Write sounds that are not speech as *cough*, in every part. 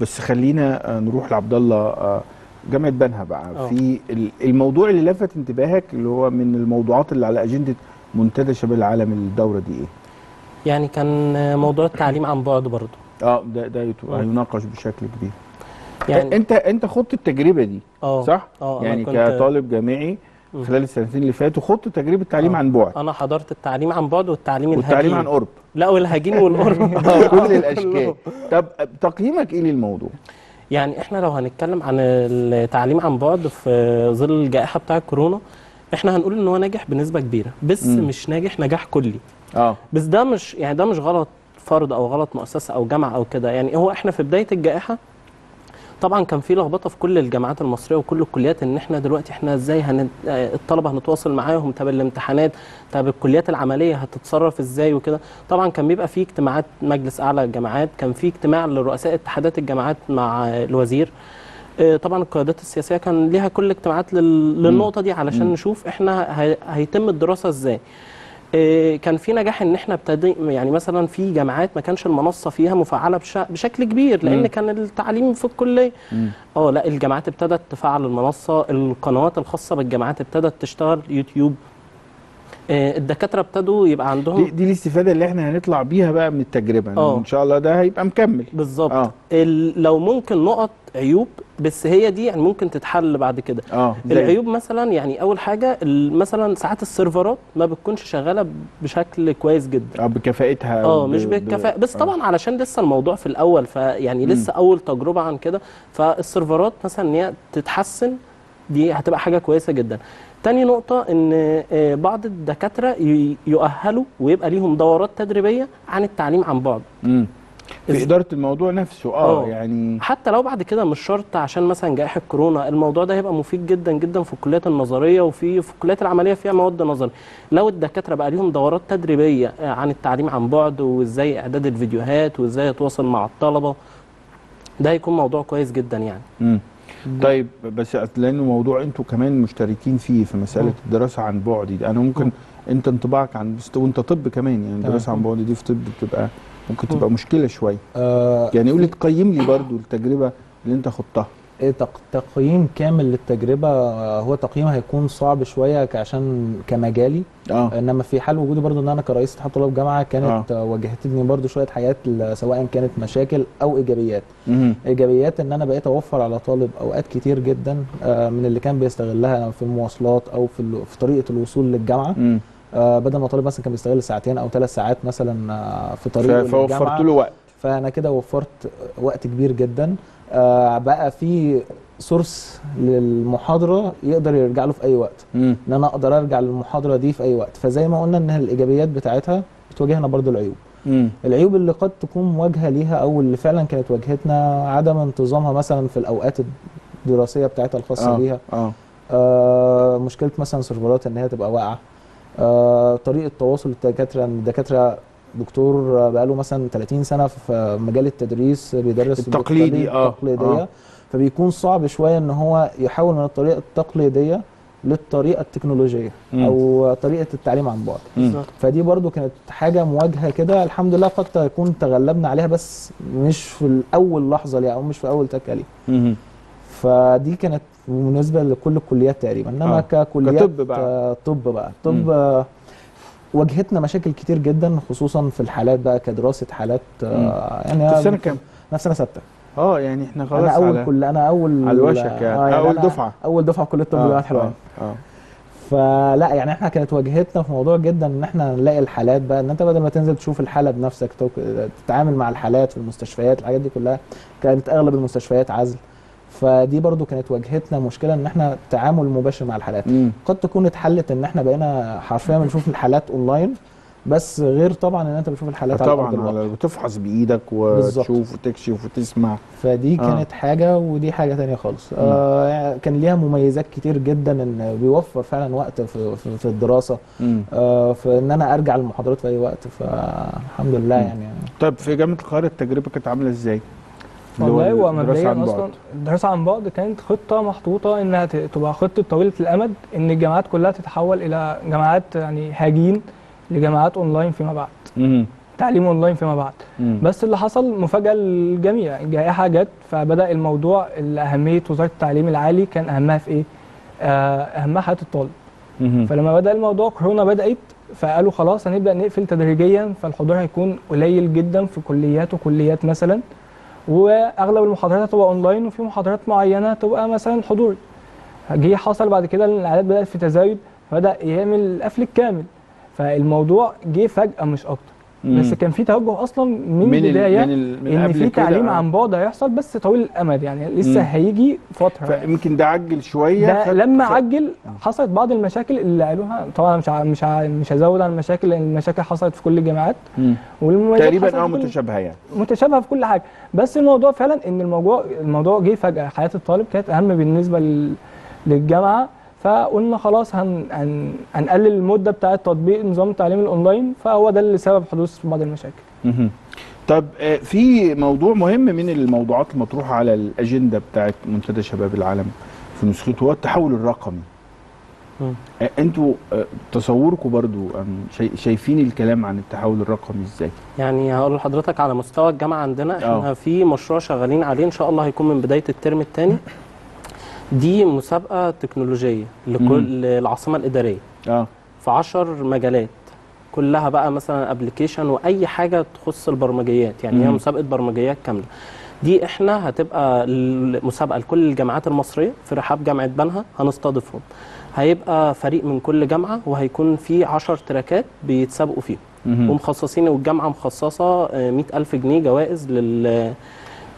بس خلينا آه، نروح لعبد الله آه، جامعة بنها بقى آه. في ال- الموضوع اللي لفت انتباهك اللي هو من الموضوعات اللي على أجندة منتدى شباب العالم الدورة دي إيه؟ يعني كان موضوع التعليم عن بعد برضه آه ده ده آه. هيناقش بشكل كبير يعني أنت أنت خضت التجربة دي آه صح؟ آه يعني كنت- كطالب جامعي. خلال السنتين اللي فاتوا خضت تجربة تعليم آه. عن بعد أنا حضرت التعليم عن بعد والتعليم الهجين والتعليم عن قرب لا والهجين والقرب *laughs* آه، كل *laughs* الأشكال. طب تقييمك إيه للموضوع؟ يعني إحنا لو هنتكلم عن التعليم عن بعد في ظل الجائحة بتاع كورونا إحنا هنقول إن هو ناجح بنسبة كبيرة بس مم. مش ناجح نجاح كلي آه بس ده مش يعني ده مش غلط فرد أو غلط مؤسسة أو جامعة أو كده يعني هو إحنا في بداية الجائحة طبعا كان في لخبطة في كل الجامعات المصرية وكل الكليات إن إحنا دلوقتي إحنا إزاي هن... الطلبة هنتواصل معاهم؟ طب الامتحانات؟ طب الكليات العملية هتتصرف إزاي وكده؟ طبعا كان بيبقى في اجتماعات مجلس أعلى الجامعات كان في اجتماع لرؤساء اتحادات الجامعات مع الوزير. آه، طبعا القيادات السياسية كان ليها كل اجتماعات لل... للنقطة دي علشان. نشوف إحنا هي... هيتم الدراسة إزاي. كان في نجاح إن إحنا ابتدي يعني مثلا في جامعات ما كانش المنصة فيها مفعلة بش... بشكل كبير لأن مم. كان التعليم في الكلية. آه لا الجامعات ابتدت تفعل المنصة القنوات الخاصة بالجامعات ابتدت تشتغل يوتيوب آه، الدكاترة ابتدوا يبقى عندهم دي, دي الاستفادة اللي إحنا هنطلع بيها بقى من التجربة آه. إن شاء الله ده هيبقى مكمل بالظبط آه. ال- لو ممكن نقط عيوب بس هي دي يعني ممكن تتحل بعد كده آه العيوب مثلا يعني أول حاجة مثلا ساعات السيرفرات ما بتكونش شغالة بشكل كويس جدا آه بكفاءتها آه مش بالكفاءه بس آه. طبعا علشان لسه الموضوع في الأول فيعني. لسه أول تجربة عن كده فالسيرفرات مثلا إن هي تتحسن دي هتبقى حاجة كويسة جدا تاني نقطة إن آه، بعض الدكاترة يؤهلوا ويبقى ليهم دورات تدريبية عن التعليم عن بعد. في اداره الموضوع نفسه آه آه. يعني حتى لو بعد كده مش شرط عشان مثلا جائحة كورونا الموضوع ده هيبقى مفيد جدا جدا في الكليات النظرية وفي في الكليات العملية فيها مواد نظري لو الدكاترة بقى ليهم دورات تدريبية آه، عن التعليم عن بعد وإزاي إعداد الفيديوهات وإزاي يتواصل مع الطلبة ده هيكون موضوع كويس جدا يعني مم. طيب بس لأنه موضوع أنتوا كمان مشتركين فيه في مسألة مم. الدراسة عن بعد دي أنا ممكن أنت انطباعك عن وأنت طب كمان يعني. الدراسة عن بعد دي في طب بتبقى ممكن تبقى مشكلة شوية آه يعني قول لي تقيم لي برضو التجربة اللي انت خضتها إيه تق- تقييم كامل للتجربة آه، هو تقييم هيكون صعب شوية ك- عشان كمجالي آه إنما في حال وجودي برضو إن أنا كرئيس اتحاد طلاب جامعة كانت آه. واجهتني برضو شوية حاجات سواء كانت مشاكل أو إيجابيات مم. إيجابيات إن أنا بقيت أوفر على طالب أوقات كتير جدا آه، من اللي كان بيستغلها في المواصلات أو في في طريقة الوصول للجامعة مم. آه، بدل ما طالب مثلا كان بيستغل ساعتين أو ثلاث ساعات مثلا آه، في طريقه فوفرت له وقت. فأنا كده وفرت وقت كبير جدا. آه، بقى في سورس للمحاضرة يقدر يرجع له في أي وقت. إن أنا أقدر أرجع للمحاضرة دي في أي وقت. فزي ما قلنا ان الإيجابيات بتاعتها بتواجهنا برضو العيوب. مم. العيوب اللي قد تكون مواجهة ليها أو اللي فعلا كانت واجهتنا عدم انتظامها مثلا في الأوقات الدراسية بتاعتها الخاصة آه بيها. آه. آه مشكلة مثلا سيرفرات إن هي تبقى واقعة. آه طريقة تواصل الدكاترة ان الدكاترة دكتور بقاله مثلا 30 سنة في مجال التدريس بيدرس التقليدي، آه، التقليدية آه. فبيكون صعب شوية إن هو يحول من الطريقة التقليدية للطريقة التكنولوجية مم. أو طريقة التعليم عن بعد. فدي برضو كانت حاجة مواجهة كده الحمد لله قد تكون تغلبنا عليها بس مش في الأول لحظة ليها أو مش في ليها مم. فدي كانت بالنسبة لكل الكليات تقريبا إنما آه. ككليات كطب بقى. آه، طب بقى. طب آه، واجهتنا مشاكل كتير جدا خصوصا في الحالات بقى كدراسة حالات آه، يعني في السنة كام؟ أنا في سنة ستة آه يعني إحنا خلاص أول على كل أنا أول على الوشك يعني. أول أنا دفعة. أول دفعة في كلية طب جامعة حلوان آه آه فلا يعني إحنا كانت واجهتنا في موضوع جدا إن إحنا نلاقي الحالات بقى إن أنت بدل ما تنزل تشوف الحالة بنفسك تتعامل مع الحالات في المستشفيات الحاجات دي كلها كانت أغلب المستشفيات عزل فدي برضو كانت واجهتنا مشكلة إن إحنا تعامل مباشر مع الحالات مم. قد تكون اتحلت إن إحنا بقينا حرفيا بنشوف الحالات اونلاين بس غير طبعا إن أنت بتشوف الحالات على طبعا على بتفحص بإيدك. وتشوف وتكشف وتسمع فدي آه. كانت حاجة ودي حاجة تانية خالص آه يعني كان ليها مميزات كتير جدا إن بيوفر فعلا وقت في, في, في الدراسة مم. آه، في إن أنا أرجع للمحاضرات في أي وقت فالحمد لله مم. يعني طيب في جامعة القاهرة التجربة كانت عاملة إزاي؟ والله هو مبدئيا. أصلا الدراسة عن بعد كانت خطة محطوطة إنها تبقى خطة طويلة الأمد إن الجامعات كلها تتحول إلى جامعات يعني هجين لجامعات اونلاين فيما بعد مم. تعليم اونلاين فيما بعد مم. بس اللي حصل مفاجأة للجميع الجائحه جت فبدأ الموضوع اللي أهمية وزارة التعليم العالي كان أهمها في إيه؟ آه، أهمها حياة الطالب مم. فلما بدأ الموضوع كورونا بدأت فقالوا خلاص هنبدأ نقفل تدريجيا فالحضور هيكون قليل جدا في كليات وكليات مثلا وأغلب المحاضرات هتبقى أونلاين وفي محاضرات معينة تبقى مثلا حضوري جه حصل بعد كده الإعداد بدأت في تزايد فبدأ يعمل القفل الكامل فالموضوع جه فجأة مش أكتر. بس كان في توجه أصلا من, من ال- البداية من ال- من إن في تعليم آه. عن بعد هيحصل بس طويل الأمد يعني لسه مم. هيجي فترة. فيمكن ده عجل شوية ده ف- لما ف- عجل حصلت بعض المشاكل اللي قالوها. طبعا مش ع- مش ع- مش هزود عن المشاكل لأن المشاكل حصلت في كل الجامعات. تقريبا آه في كل- متشابهة يعني. متشابهة في كل حاجة. بس الموضوع فعلا إن الموضوع الموضوع جه فجأة. حياة الطالب كانت أهم بالنسبة لل- للجامعة. فقلنا خلاص هن هن هنقلل المدة بتاعة تطبيق نظام التعليم الأونلاين فهو ده اللي سبب حدوث بعض المشاكل. طب آه، في موضوع مهم من الموضوعات المطروحة على الأجندة بتاعت منتدى شباب العالم في نسخته هو التحول الرقمي. آه، أنتوا آه، تصوركم برضو شايفين الكلام عن التحول الرقمي إزاي يعني هقول لحضرتك على مستوى الجامعة عندنا إحنا آه. في مشروع شغالين عليه إن شاء الله هيكون من بداية الترم الثاني دي مسابقة تكنولوجية لكل العاصمه الإدارية. آه. في 10 مجالات كلها بقى مثلا application وأي حاجة تخص البرمجيات يعني هي مم. مسابقة برمجيات كاملة. دي إحنا هتبقى المسابقه لكل الجامعات المصرية في رحاب جامعة بنها هنستضيفهم. هيبقى فريق من كل جامعة وهيكون في 10 تراكات بيتسابقوا فيهم. ومخصصين والجامعة مخصصة آه، 100000 جنيه جوائز لل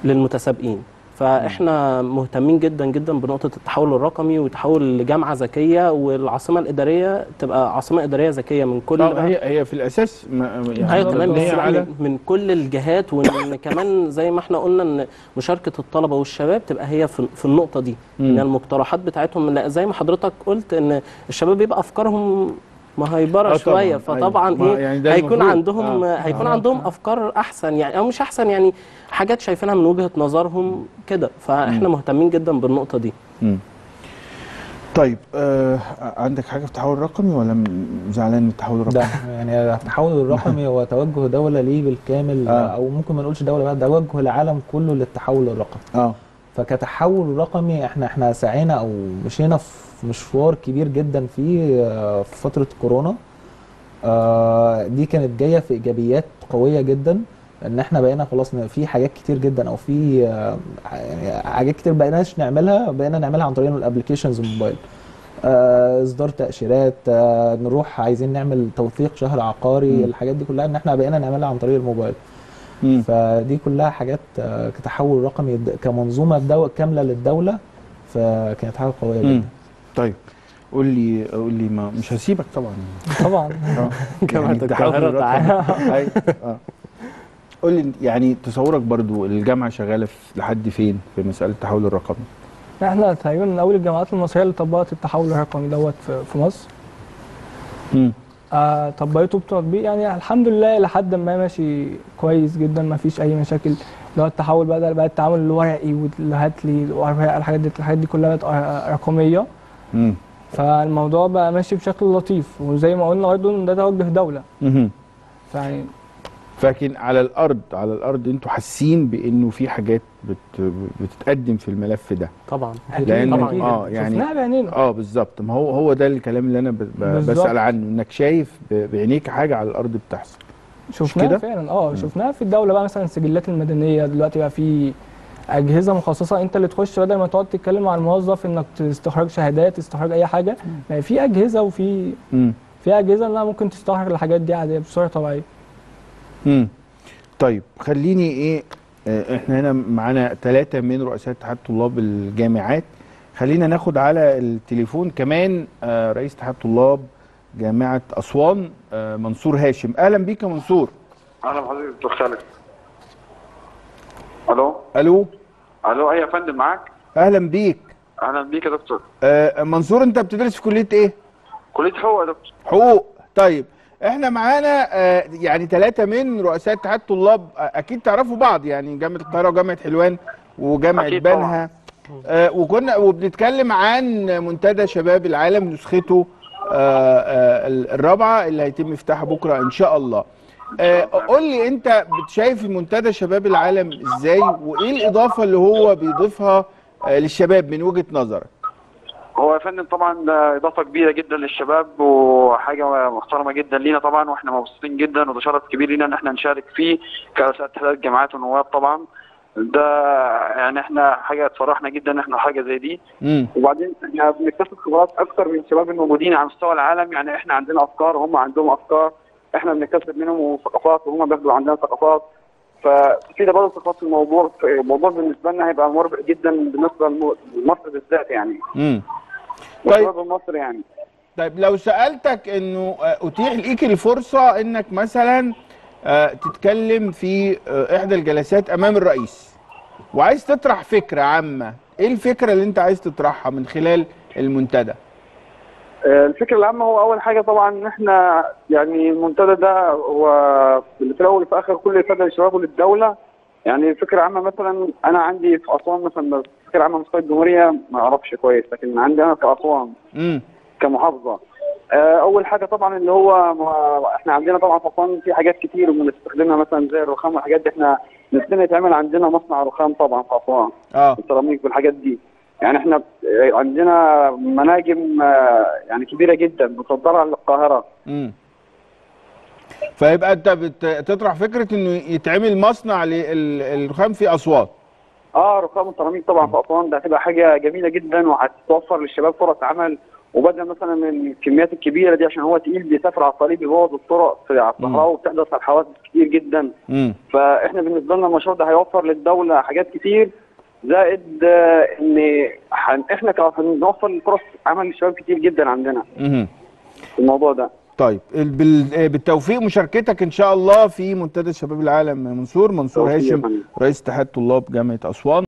للمتسابقين. فإحنا مهتمين جدا جدا بنقطة التحول الرقمي وتحول لجامعة ذكية والعاصمة الإدارية تبقى عاصمة إدارية ذكية من كل هي هي في الأساس يعني أيوه تمام بس على من, كل الجهات وإن *coughs* كمان زي ما إحنا قلنا إن مشاركة الطلبة والشباب تبقى هي في, في النقطة دي. إن المقترحات بتاعتهم لا زي ما حضرتك قلت إن الشباب بيبقى أفكارهم مهيبره آه شوية طبعاً، فطبعا أيوة. ما إيه يعني هيكون المفروض. عندهم آه. هيكون آه. عندهم أفكار أحسن يعني أو مش أحسن يعني حاجات شايفينها من وجهة نظرهم كده فإحنا مهتمين جدا بالنقطة دي مم. طيب آه عندك حاجة في التحول الرقمي ولا زعلان من التحول الرقمي؟ ده يعني التحول الرقمي هو توجه دولة ليه بالكامل آه. أو ممكن ما نقولش دولة بقى توجه العالم كله للتحول الرقمي آه فكتحول رقمي إحنا إحنا سعينا أو مشينا في مشوار كبير جدا فيه آه، في فترة كورونا. آه، دي كانت جاية في إيجابيات قوية جدا إن إحنا بقينا خلاص في حاجات كتير جدا أو في آه، حاجات كتير بقيناش نعملها بقينا نعملها عن طريق الابلكيشنز الموبايل. إصدار تأشيرات نروح عايزين نعمل توثيق شهر عقاري. الحاجات دي كلها إن إحنا بقينا نعملها عن طريق الموبايل. مم. فدي كلها حاجات آه، كتحول رقمي كمنظومة دو كاملة للدولة فكانت حاجة قوية. جدا طيب قول لي قول لي ما مش هسيبك طبعا طبعا جامعة *laughs* *laughs* يعني التحول القاهرة الرقمي. *laughs* أيوة. آه قول لي يعني تصورك برضو الجامعة شغالة لحد فين في مسألة التحول الرقمي؟ إحنا تقريبا من أول الجامعات المصرية اللي طبقت التحول الرقمي دوت في, مصر مم. آه طبقته بتطبيق يعني الحمد لله لحد ما ماشي كويس جدا ما فيش أي مشاكل اللي هو التحول بقى بقى التعامل الورقي واللي هات لي الحاجات دي الحاجات دي كلها بقت رقمية مم. فالموضوع بقى ماشي بشكل لطيف وزي ما قلنا برضه ده توجه دولة. فيعني لكن على الأرض على الأرض أنتوا حاسين بأنه في حاجات بت بتتقدم في الملف ده. طبعا. لأن- طبعا. آه، يعني- شفناها بعينينا. آه بالظبط. ما هو هو ده الكلام اللي أنا. بسأل عنه إنك شايف ب- بعينيك حاجة على الأرض بتحصل. شفناها كده؟ فعلا. آه شفناها في الدولة بقى مثلا السجلات المدنية. دلوقتي بقى في أجهزة مخصصة. أنت اللي تخش بدل ما تقعد تتكلم مع الموظف إنك تستخرج شهادات تستخرج أي حاجة يعني في أجهزة وفي في أجهزة إنها ممكن تستخرج الحاجات دي عادية بصورة طبيعية. امم طيب خليني إيه آه، إحنا هنا معانا ثلاثة من رؤساء اتحاد طلاب الجامعات. خلينا ناخد على التليفون كمان آه، رئيس اتحاد طلاب جامعة أسوان آه، منصور هاشم. أهلا بيك يا منصور. أهلا بحضرتك دكتور خالد. ألو؟ ألو؟ ألو اي يا فندم معاك؟ أهلا بيك. أهلا بيك يا دكتور. آه، منصور أنت بتدرس في كلية إيه؟ كلية حقوق يا دكتور. حقوق. طيب إحنا معانا آه، يعني ثلاثة من رؤساء اتحاد طلاب آه، أكيد تعرفوا بعض يعني جامعة القاهرة وجامعة حلوان وجامعة أكيد بنها. آه، وكنا وبنتكلم عن منتدى شباب العالم نسخته الرابعة اللي هيتم افتتاحها بكرة إن شاء الله. قول لي أنت شايف منتدى شباب العالم إزاي وإيه الإضافة اللي هو بيضيفها للشباب من وجهة نظرك؟ هو يا فندم طبعا ده إضافة كبيرة جدا للشباب وحاجة محترمة جدا لينا طبعا وإحنا مبسوطين جدا وده شرف كبير لينا إن إحنا نشارك فيه كرئاسات اتحاد الجامعات والنواب طبعا. ده يعني إحنا حاجة تفرحنا جدا إن إحنا حاجة زي دي. امم وبعدين إحنا بنكتسب خبرات أكثر من الشباب الموجودين على مستوى العالم. يعني إحنا عندنا أفكار وهم عندهم أفكار إحنا بنكتسب منهم ثقافات وهم بياخدوا عندنا ثقافات. ففي تبادل ثقافات في الموضوع الموضوع بالنسبة لنا هيبقى مربح جدا بالنسبة لم- لمصر بالذات يعني. امم طيب. المصري يعني. طيب لو سألتك إنه آه، أتيح ليك الفرصة إنك مثلا آه، تتكلم في آه، إحدى الجلسات أمام الرئيس وعايز تطرح فكرة عامة إيه الفكرة اللي أنت عايز تطرحها من خلال المنتدى؟ الفكرة العامه هو أول حاجة طبعا إن إحنا يعني المنتدى ده هو في الأول وفي الآخر كل فدا للشباب وللدوله يعني فكره عامه مثلا أنا عندي في أسوان مثلا فكره عامه مستوى الجمهورية ما أعرفش كويس لكن عندي أنا في أسوان كمحافظة. آه، أول حاجة طبعا اللي هو ما إحنا عندنا طبعا في أسوان في حاجات كتير وبنستخدمها مثلا زي الرخام والحاجات دي. إحنا نفسنا يتعمل عندنا مصنع رخام طبعا في أسوان. آه. السيراميك والحاجات دي. يعني إحنا عندنا مناجم آه، يعني كبيرة جدا بتصدرها للقاهره امم فيبقى انت بتطرح فكرة انه يتعمل مصنع للرخام في أسوان. آه رخام السيراميك طبعا في أسوان. ده هتبقى حاجة جميلة جدا وهتوفر للشباب فرص عمل. وبدل مثلا من الكميات الكبيرة دي عشان هو تقيل بيسافر على الطريق بيبوظ الطرق في الصحراء وبتحدث الحوادث كتير جدا. امم فاحنا بالنسبة لنا المشروع ده هيوفر للدولة حاجات كتير. زائد آه، إن هن- إحنا كا- هنوفر فرص عمل للشباب كتير جدا عندنا. في الموضوع ده. طيب ال- بال- بالتوفيق مشاركتك إن شاء الله في منتدى شباب العالم منصور. منصور هاشم. رئيس اتحاد طلاب جامعة أسوان.